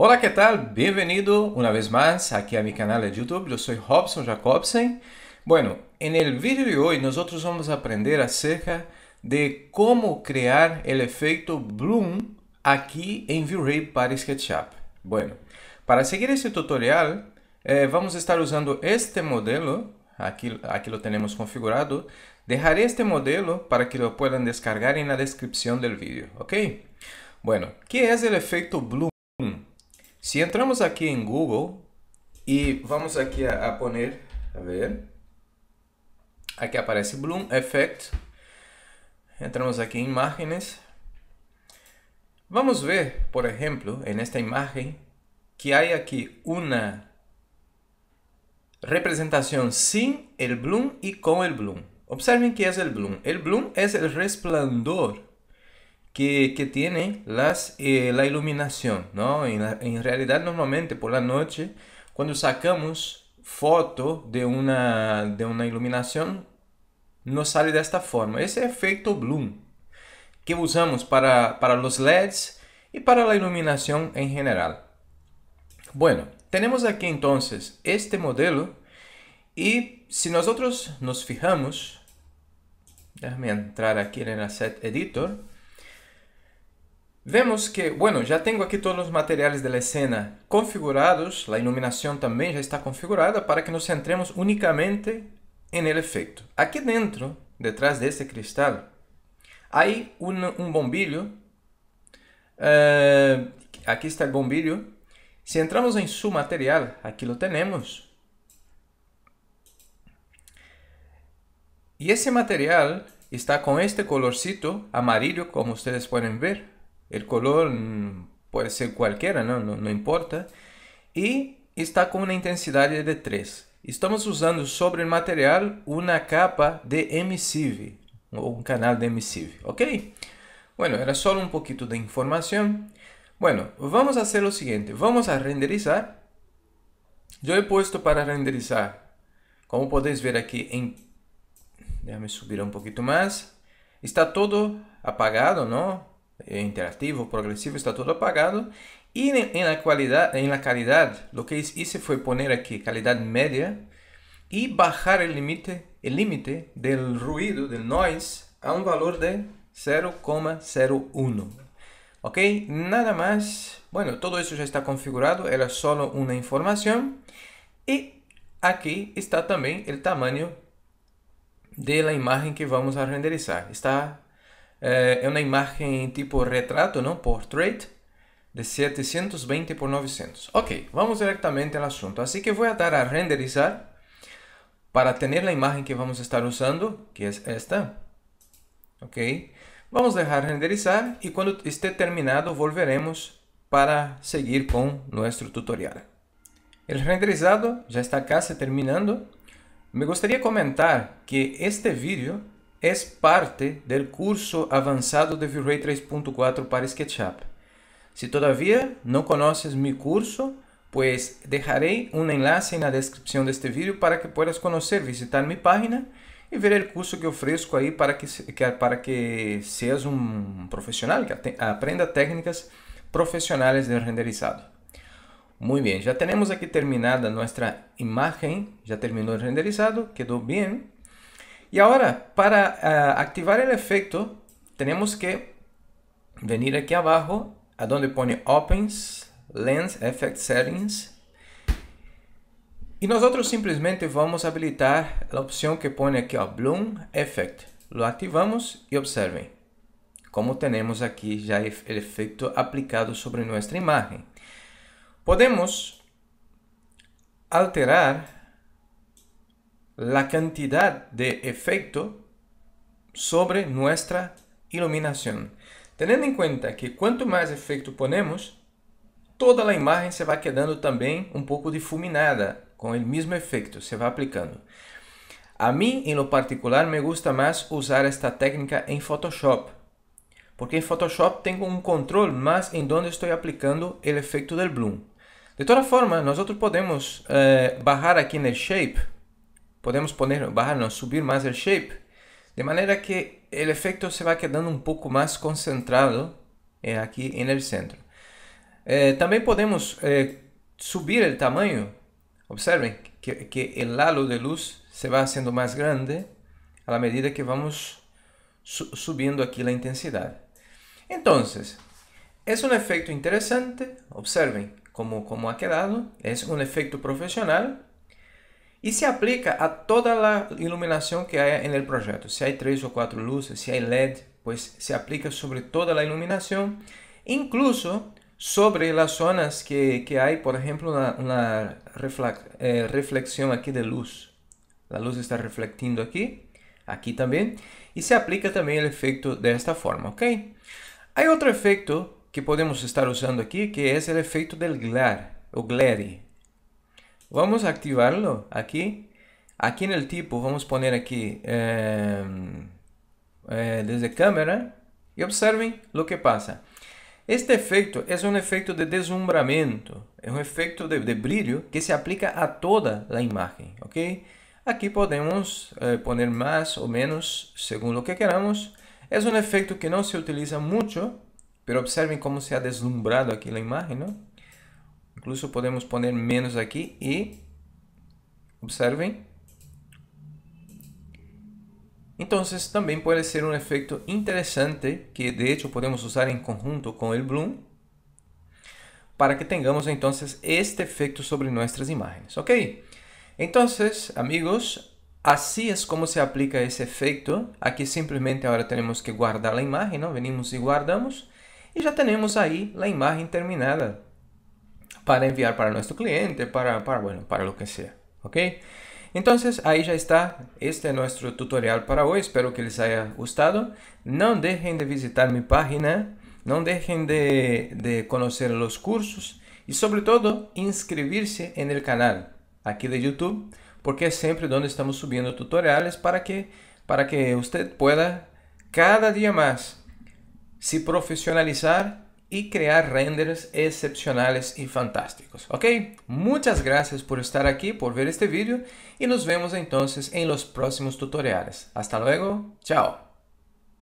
Hola, ¿qué tal? Bienvenido una vez más aquí a mi canal de YouTube. Yo soy Robson Jacobsen. Bueno, en el vídeo de hoy nosotros vamos a aprender acerca de cómo crear el efecto Bloom aquí en V-Ray para SketchUp. Bueno, para seguir este tutorial eh, vamos a estar usando este modelo. Aquí, aquí lo tenemos configurado. Dejaré este modelo para que lo puedan descargar en la descripción del vídeo, ¿ok? Bueno, ¿qué es el efecto Bloom? Si entramos aquí en Google y vamos aquí a, poner, a ver, aquí aparece Bloom Effect, entramos aquí en imágenes, vamos a ver, por ejemplo, en esta imagen, que hay aquí una representación sin el bloom y con el bloom. Observen qué es el bloom. El bloom es el resplandor que, que tiene las, eh, la iluminación, ¿no? En, en, realidad normalmente por la noche, cuando sacamos foto de una, de una iluminación, nos sale de esta forma. Ese efecto bloom que usamos para, para los LEDs y para la iluminación en general. Bueno, tenemos aquí entonces este modelo y si nosotros nos fijamos, déjame entrar aquí en el Asset Editor, Vemos que, bueno, já tenho aqui todos os materiais da escena configurados, a iluminação também já está configurada para que nos centremos unicamente em el efeito. Aqui dentro, detrás desse cristal, há um, bombilho. Uh, aqui está o bombilho. Se entramos em su material, aqui lo temos. E esse material está com este colorcito amarillo, como vocês podem ver. El color puede ser cualquiera, ¿no? No, no importa. Y está con una intensidad de 3. Estamos usando sobre el material una capa de emissive, o un canal de emissive, ¿ok? Bueno, era solo un poquito de información. Bueno, vamos a hacer lo siguiente. Vamos a renderizar. Yo he puesto para renderizar, como podéis ver aquí en... Déjame subir un poquito más. Está todo apagado, ¿no? É interativo, progresivo, está todo apagado. E la, qualidade, em la calidad, lo que hice foi poner aqui calidad média e bajar el límite el límite del ruido, del noise, a um valor de 0,01. Ok? Nada más. Bueno, todo isso já está configurado, era só uma informação. E aqui está também o tamanho da imagem que vamos renderizar. Está é, é uma imagem tipo retrato, não? Portrait, de 720 por 900. Ok, vamos diretamente ao assunto. Assim que vou dar a renderizar para ter a imagem que vamos estar usando, que é esta. Ok, vamos deixar renderizar e quando esteja terminado volveremos para seguir com nosso tutorial. O renderizado já está quase terminando. Me gostaria comentar que este vídeo es parte del curso avanzado de V-Ray 3.4 para SketchUp. Si todavía no conoces mi curso, pues dejaré un enlace en la descripción de este vídeo para que puedas conocer, visitar mi página y ver el curso que ofrezco ahí para que, para que seas un profesional, que aprenda técnicas profesionales de renderizado. Muy bien, ya tenemos aquí terminada nuestra imagen, ya terminó el renderizado, quedó bien. Y ahora, para uh, activar el efecto, tenemos que venir aquí abajo, a donde pone Opens, Lens Effect Settings. Y nosotros simplemente vamos a habilitar la opción que pone aquí, ó, Bloom Effect. Lo activamos y observen como tenemos aquí ya el efecto aplicado sobre nuestra imagen. Podemos alterar la cantidad de efecto sobre nuestra iluminación. Teniendo en cuenta que cuanto más efecto ponemos, toda la imagen se va quedando también un poco difuminada con el mismo efecto, se va aplicando. A mí, en lo particular, me gusta más usar esta técnica en Photoshop, porque en Photoshop tengo un control más en donde estoy aplicando el efecto del bloom. De todas formas, nosotros podemos eh, en el Shape, podemos poner, bajar, no, subir más el shape, de manera que el efecto se va quedando un poco más concentrado eh, aquí en el centro. Eh, también podemos eh, subir el tamaño. Observen que, que, el halo de luz se va haciendo más grande a la medida que vamos su subiendo aquí la intensidad. Entonces, es un efecto interesante. Observen cómo, cómo ha quedado. Es un efecto profesional y se aplica a toda la iluminación que haya en el proyecto. Si hay tres o cuatro luces, si hay LED, pues se aplica sobre toda la iluminación, incluso sobre las zonas que, que hay, por ejemplo, una, una eh, reflexión aquí de luz. La luz está reflectiendo aquí, aquí también, y se aplica también el efecto de esta forma, ¿ok? Hay otro efecto que podemos estar usando aquí, que es el efecto del glare, o glare. Vamos a activarlo aquí. Aquí en el tipo vamos a poner aquí eh, eh, desde cámara y observen lo que pasa. Este efecto es un efecto de deslumbramiento, es un efecto de, de brillo que se aplica a toda la imagen. ¿ok? Aquí podemos eh, poner más o menos según lo que queramos. Es un efecto que no se utiliza mucho, pero observen cómo se ha deslumbrado aquí la imagen. ¿no? Incluso podemos poner menos aquí y observen. Entonces también puede ser un efecto interesante que de hecho podemos usar en conjunto con el Bloom para que tengamos entonces este efecto sobre nuestras imágenes. ¿Ok? Entonces, amigos, así es como se aplica ese efecto. Aquí simplemente ahora tenemos que guardar la imagen, ¿no? Venimos y guardamos y ya tenemos ahí la imagen terminada para enviar para nuestro cliente, para, para, bueno, para lo que sea. ¿Ok? Entonces ahí ya está, este es nuestro tutorial para hoy, espero que les haya gustado. No dejen de visitar mi página, no dejen de, de conocer los cursos y sobre todo inscribirse en el canal aquí de YouTube, porque es siempre donde estamos subiendo tutoriales para que, para que usted pueda cada día más se profesionalizar y crear renders excepcionales y fantásticos. ¿Ok? Muchas gracias por estar aquí, por ver este vídeo y nos vemos entonces en los próximos tutoriales. Hasta luego, chao.